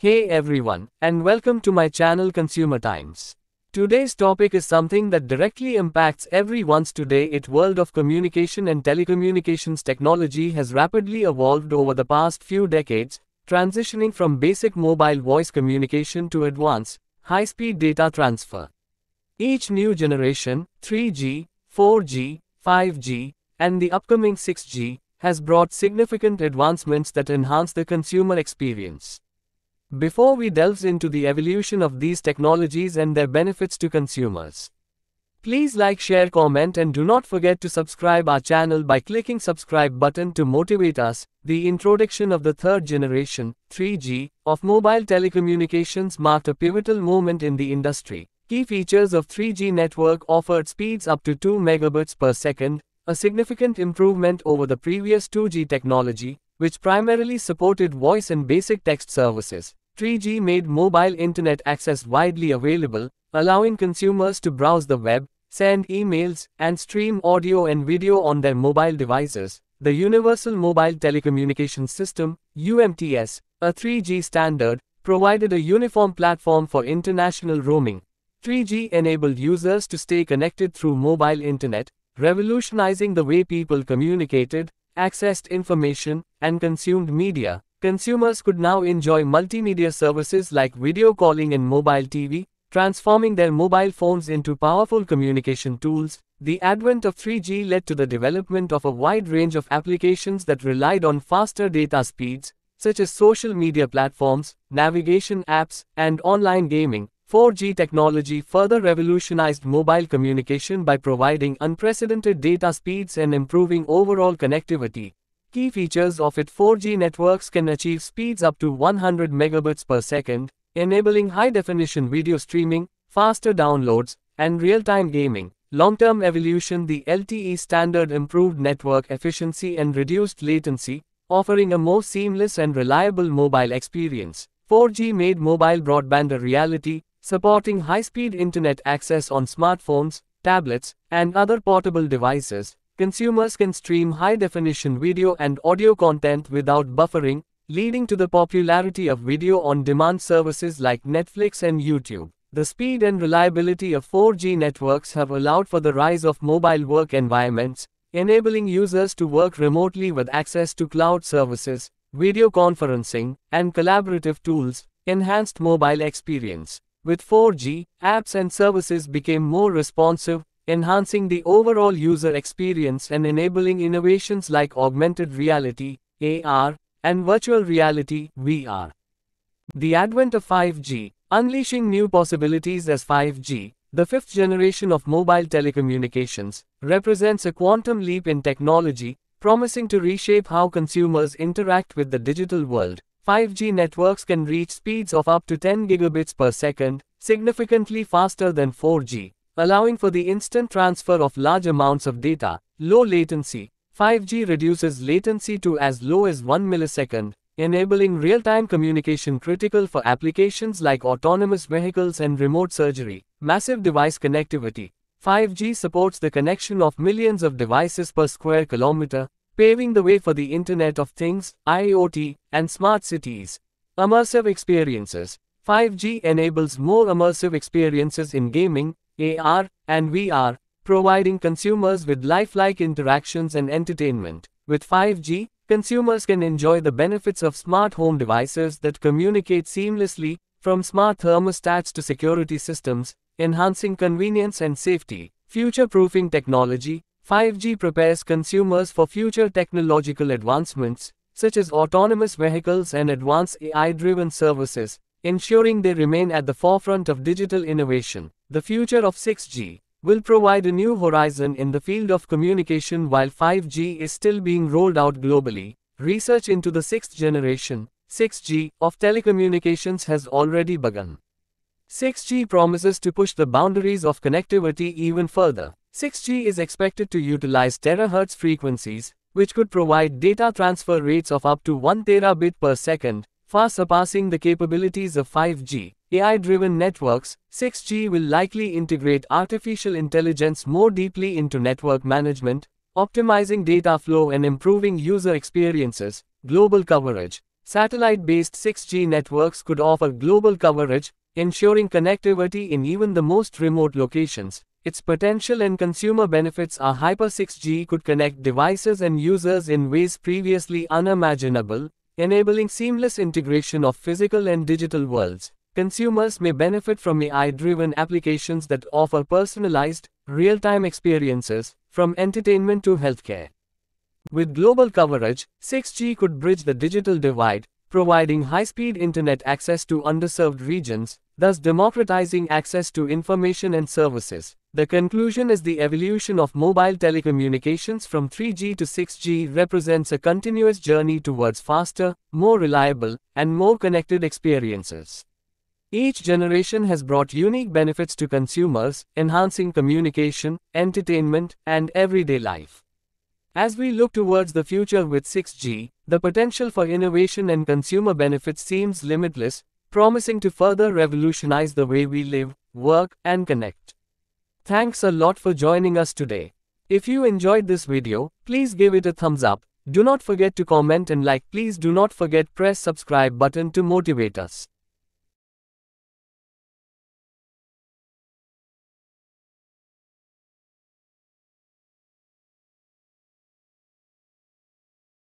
Hey everyone, and welcome to my channel Consumer Times. Today's topic is something that directly impacts everyone's today. It world of communication and telecommunications technology has rapidly evolved over the past few decades, transitioning from basic mobile voice communication to advanced, high-speed data transfer. Each new generation, 3G, 4G, 5G, and the upcoming 6G, has brought significant advancements that enhance the consumer experience. Before we delve into the evolution of these technologies and their benefits to consumers, please like, share, comment and do not forget to subscribe our channel by clicking subscribe button to motivate us. The introduction of the third generation, 3G, of mobile telecommunications marked a pivotal moment in the industry. Key features of 3G network offered speeds up to 2 megabits per second, a significant improvement over the previous 2G technology, which primarily supported voice and basic text services. 3G made mobile internet access widely available, allowing consumers to browse the web, send emails, and stream audio and video on their mobile devices. The Universal Mobile Telecommunications System, UMTS, a 3G standard, provided a uniform platform for international roaming. 3G enabled users to stay connected through mobile internet, revolutionizing the way people communicated, accessed information, and consumed media. Consumers could now enjoy multimedia services like video calling and mobile TV, transforming their mobile phones into powerful communication tools. The advent of 3G led to the development of a wide range of applications that relied on faster data speeds, such as social media platforms, navigation apps, and online gaming. 4G technology further revolutionized mobile communication by providing unprecedented data speeds and improving overall connectivity. Key features of it 4G networks can achieve speeds up to 100 megabits per second, enabling high-definition video streaming, faster downloads, and real-time gaming. Long-term evolution The LTE standard improved network efficiency and reduced latency, offering a more seamless and reliable mobile experience. 4G made mobile broadband a reality, supporting high-speed internet access on smartphones, tablets, and other portable devices. Consumers can stream high-definition video and audio content without buffering, leading to the popularity of video-on-demand services like Netflix and YouTube. The speed and reliability of 4G networks have allowed for the rise of mobile work environments, enabling users to work remotely with access to cloud services, video conferencing, and collaborative tools, enhanced mobile experience. With 4G, apps and services became more responsive, enhancing the overall user experience and enabling innovations like augmented reality, AR, and virtual reality, VR. The advent of 5G, unleashing new possibilities as 5G, the fifth generation of mobile telecommunications, represents a quantum leap in technology, promising to reshape how consumers interact with the digital world. 5G networks can reach speeds of up to 10 gigabits per second, significantly faster than 4G, allowing for the instant transfer of large amounts of data. Low latency. 5G reduces latency to as low as 1 millisecond, enabling real-time communication critical for applications like autonomous vehicles and remote surgery. Massive device connectivity. 5G supports the connection of millions of devices per square kilometer, paving the way for the Internet of Things, IoT, and smart cities. Immersive experiences. 5G enables more immersive experiences in gaming, AR, and VR, providing consumers with lifelike interactions and entertainment. With 5G, consumers can enjoy the benefits of smart home devices that communicate seamlessly, from smart thermostats to security systems, enhancing convenience and safety. Future proofing technology, 5G prepares consumers for future technological advancements, such as autonomous vehicles and advanced AI-driven services, ensuring they remain at the forefront of digital innovation. The future of 6G will provide a new horizon in the field of communication while 5G is still being rolled out globally. Research into the sixth generation, 6G, of telecommunications has already begun. 6G promises to push the boundaries of connectivity even further. 6G is expected to utilize terahertz frequencies, which could provide data transfer rates of up to 1 terabit per second, far surpassing the capabilities of 5G. AI-driven networks, 6G will likely integrate artificial intelligence more deeply into network management, optimizing data flow and improving user experiences. Global coverage. Satellite-based 6G networks could offer global coverage, ensuring connectivity in even the most remote locations. Its potential and consumer benefits are Hyper 6G could connect devices and users in ways previously unimaginable, enabling seamless integration of physical and digital worlds. Consumers may benefit from AI-driven applications that offer personalized, real-time experiences, from entertainment to healthcare. With global coverage, 6G could bridge the digital divide, providing high-speed internet access to underserved regions, thus democratizing access to information and services. The conclusion is the evolution of mobile telecommunications from 3G to 6G represents a continuous journey towards faster, more reliable, and more connected experiences. Each generation has brought unique benefits to consumers, enhancing communication, entertainment, and everyday life. As we look towards the future with 6G, the potential for innovation and consumer benefits seems limitless, promising to further revolutionize the way we live, work, and connect. Thanks a lot for joining us today. If you enjoyed this video, please give it a thumbs up. Do not forget to comment and like. Please do not forget press subscribe button to motivate us.